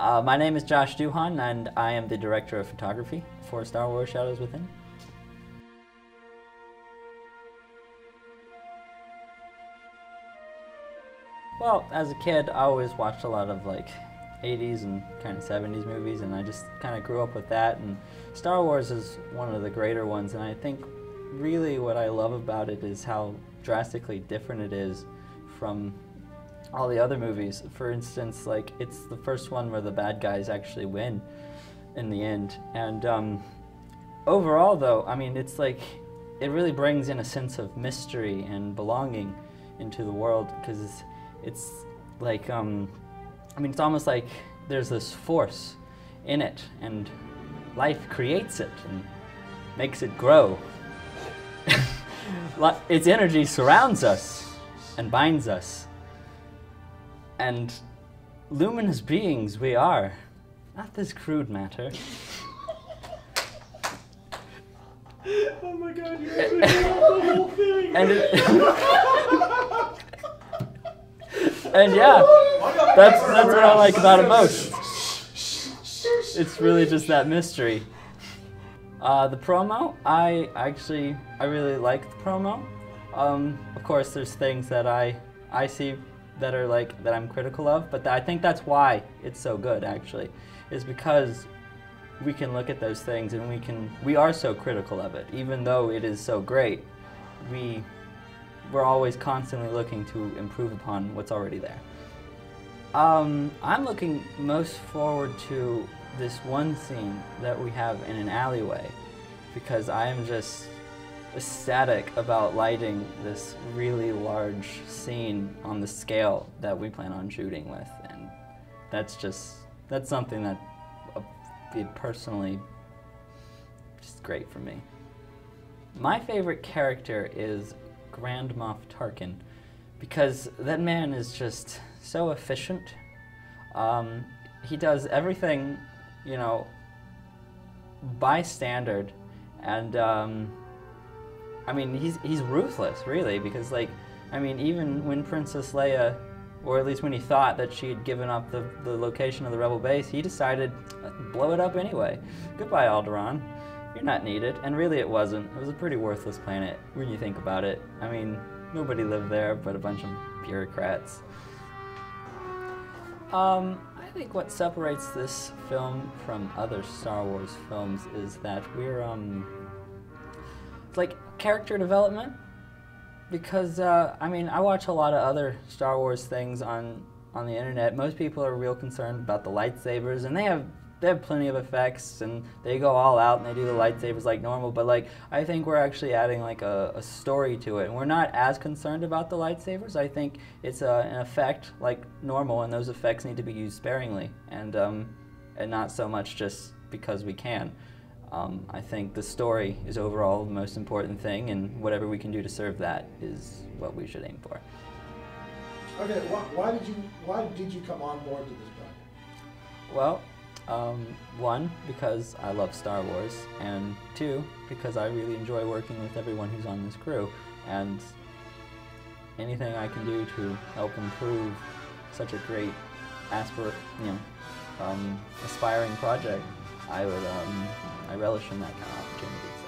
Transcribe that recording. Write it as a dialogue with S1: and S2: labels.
S1: Uh, my name is Josh Duhon, and I am the director of photography for Star Wars Shadows Within. Well, as a kid, I always watched a lot of like 80s and kind of 70s movies, and I just kind of grew up with that. And Star Wars is one of the greater ones, and I think really what I love about it is how drastically different it is from all the other movies. For instance, like it's the first one where the bad guys actually win in the end, and um, overall, though, I mean, it's like it really brings in a sense of mystery and belonging into the world because it's, it's like um, I mean, it's almost like there's this force in it, and life creates it and makes it grow. its energy surrounds us and binds us. And luminous beings we are, not this crude matter.
S2: Oh my god, you're the whole thing!
S1: And, it, and yeah, that's, that's what I like about it most. It's really just that mystery. Uh, the promo, I actually, I really like the promo. Um, of course, there's things that I, I see that are like, that I'm critical of, but I think that's why it's so good actually, is because we can look at those things and we can, we are so critical of it, even though it is so great. We, we're always constantly looking to improve upon what's already there. Um, I'm looking most forward to this one scene that we have in an alleyway because I am just ecstatic about lighting this really large scene on the scale that we plan on shooting with and that's just that's something that uh, be personally just great for me. My favorite character is Grand Moff Tarkin because that man is just so efficient. Um, he does everything, you know, by standard, and um, I mean he's he's ruthless, really, because like I mean even when Princess Leia, or at least when he thought that she had given up the the location of the rebel base, he decided uh, blow it up anyway. Goodbye, Alderaan. You're not needed, and really it wasn't. It was a pretty worthless planet when you think about it. I mean, nobody lived there but a bunch of bureaucrats. Um, I think what separates this film from other Star Wars films is that we're, um, like character development. Because, uh, I mean, I watch a lot of other Star Wars things on, on the internet. Most people are real concerned about the lightsabers, and they have they have plenty of effects and they go all out and they do the lightsabers like normal but like i think we're actually adding like a, a story to it and we're not as concerned about the lightsabers i think it's uh, an effect like normal and those effects need to be used sparingly and um, and not so much just because we can um, i think the story is overall the most important thing and whatever we can do to serve that is what we should aim for
S2: Okay, why, why did you why did you come on board to this project?
S1: Well, um, one, because I love Star Wars, and two, because I really enjoy working with everyone who's on this crew, and anything I can do to help improve such a great, aspir, you know, um, aspiring project, I would, um, I relish in that kind of opportunity.